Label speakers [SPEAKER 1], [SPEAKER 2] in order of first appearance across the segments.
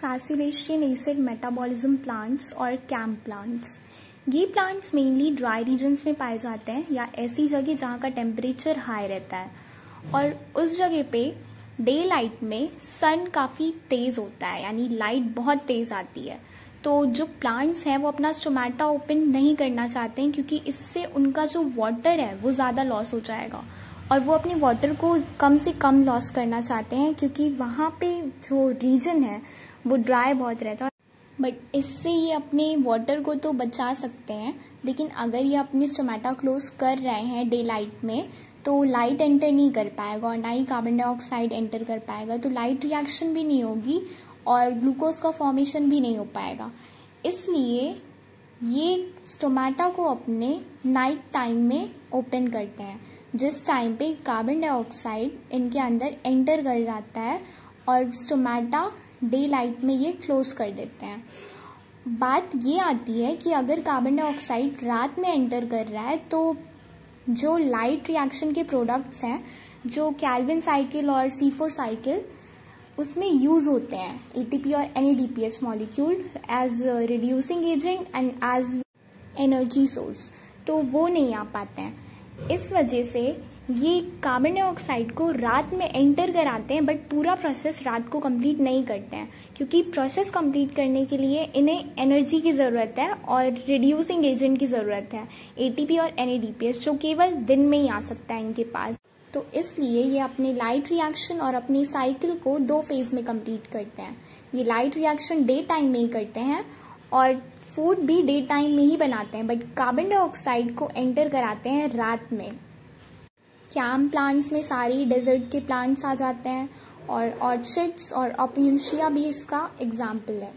[SPEAKER 1] क्रासिलेशियन acid metabolism plants और कैम्प plants ये प्लांट्स मेनली ड्राई रीजन्स में पाए जाते हैं या ऐसी जगह जहाँ का टेम्परेचर हाई रहता है. और उस जगह पे डे लाइट में सन काफ़ी तेज़ होता है, यानी लाइट बहुत तेज़ आती है. तो जो प्लांट्स हैं वो अपना स्टोमेटा ओपन नहीं करना चाहते हैं क्योंकि इससे उनका जो वाटर है वो ज़्यादा लॉस हो जाएगा. और वो अपने वाटर को कम से कम लॉस करना चाहते हैं क्योंकि वहाँ पे जो रीजन है वो ड्राई बहुत रहता है। बट इससे ये अपने वाटर को तो बचा सकते हैं, लेकिन अगर ये अपने स्टोमेटा क्लोज कर रहे हैं डे लाइट में तो लाइट एंटर नहीं कर पाएगा और ना ही कार्बन डाइऑक्साइड एंटर कर पाएगा तो लाइट रिएक्शन भी नहीं होगी और ग्लूकोज का फॉर्मेशन भी नहीं हो पाएगा। इसलिए ये स्टोमेटा को अपने नाइट टाइम में ओपन करते हैं, जिस टाइम पे कार्बन डाइऑक्साइड इनके अंदर एंटर कर जाता है और स्टोमेटा डे लाइट में ये क्लोज कर देते हैं। बात ये आती है कि अगर कार्बन डाइऑक्साइड रात में एंटर कर रहा है तो जो लाइट रिएक्शन के प्रोडक्ट्स हैं, जो कैल्विन साइकिल और सी फोर साइकिल उसमें यूज़ होते हैं। एटीपी और NADPH molecule as reducing agent and as energy source तो वो नहीं आ पाते हैं। इस वजह से ये कार्बन डाइऑक्साइड को रात में एंटर कराते हैं बट पूरा प्रोसेस रात को कंप्लीट नहीं करते हैं। क्योंकि प्रोसेस कंप्लीट करने के लिए इन्हें एनर्जी की ज़रूरत है और रिड्यूसिंग एजेंट की ज़रूरत है एटीपी और एनएडीपीएस जो केवल दिन में ही आ सकता है इनके पास। तो इसलिए ये अपने लाइट रिएक्शन और अपनी साइकिल को दो फ़ेज़ में कंप्लीट करते हैं। ये लाइट रिएक्शन डे टाइम में ही करते हैं और फ़ूड भी डे टाइम में ही बनाते हैं बट कार्बन डाइऑक्साइड को एंटर कराते हैं रात में। कैम प्लांट्स में सारी डेजर्ट के प्लांट्स आ जाते हैं और ऑर्चिड्स और ऑपियशिया भी इसका एग्ज़ाम्पल है।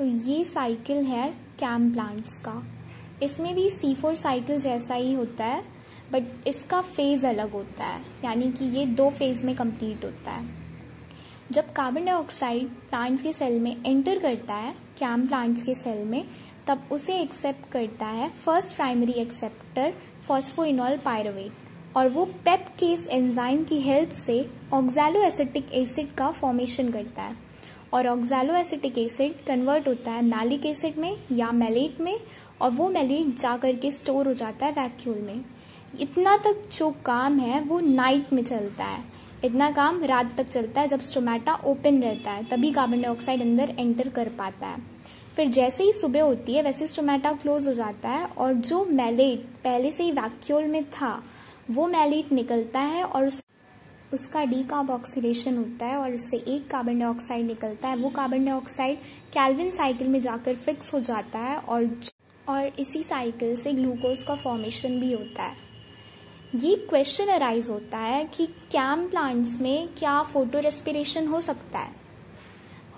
[SPEAKER 1] तो ये साइकिल है कैम प्लांट्स का। इसमें भी सी फोर साइकिल जैसा ही होता है बट इसका फ़ेज़ अलग होता है, यानी कि ये दो फ़ेज़ में कंप्लीट होता है। जब कार्बन डाइऑक्साइड प्लांट्स के सेल में एंटर करता है कैम प्लांट्स के सेल में, तब उसे एक्सेप्ट करता है first primary acceptor phosphoenol pyruvate और वो पेप केस एंजाइम की हेल्प से ऑक्जेलो एसिटिक एसिड का फॉर्मेशन करता है। और ऑक्जेलो एसिटिक एसिड कन्वर्ट होता है मैलिक एसिड में या मेलेट में और वो मेलेट जा करके स्टोर हो जाता है वैक्यूल में। इतना तक जो काम है, वो नाइट में चलता है। इतना काम रात तक चलता है जब स्टोमेटा ओपन रहता है, तभी कार्बन डाइऑक्साइड अंदर एंटर कर पाता है। फिर जैसे ही सुबह होती है, वैसे स्टोमेटा क्लोज हो जाता है और जो मैलेट पहले से ही वैक्यूल में था, वो मैलेट निकलता है और उस उसका डीकार्बोक्सिलेशन होता है और उससे एक कार्बन डाइऑक्साइड निकलता है। वो कार्बन डाइऑक्साइड कैल्विन साइकिल में जाकर फिक्स हो जाता है और और इसी साइकिल से ग्लूकोज का फॉर्मेशन भी होता है। ये क्वेश्चन अराइज होता है कि कैम प्लांट्स में क्या फ़ोटो रेस्पिरेशन हो सकता है?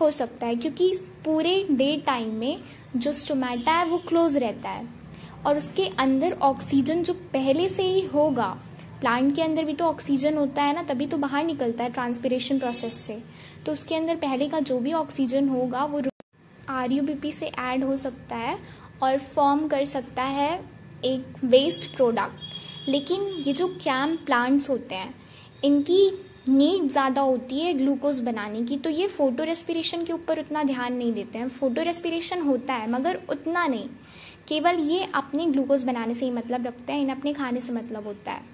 [SPEAKER 1] हो सकता है क्योंकि पूरे डे टाइम में जो स्टोमेटा है वो क्लोज रहता है और उसके अंदर ऑक्सीजन जो पहले से ही होगा प्लांट के अंदर भी तो ऑक्सीजन होता है ना, तभी तो बाहर निकलता है ट्रांसपिरेशन प्रोसेस से। तो उसके अंदर पहले का जो भी ऑक्सीजन होगा, वो आर यू बी पी से ऐड हो सकता है और फॉर्म कर सकता है एक वेस्ट प्रोडक्ट लेकिन ये जो कैम प्लांट्स होते हैं, इनकी नीड ज़्यादा होती है ग्लूकोज बनाने की। तो ये फ़ोटो रेस्पिरेशन के ऊपर उतना ध्यान नहीं देते हैं। फ़ोटो रेस्पिरेशन होता है, मगर उतना नहीं। केवल ये अपने ग्लूकोज बनाने से ही मतलब रखते हैं इन्हें अपने खाने से मतलब होता है।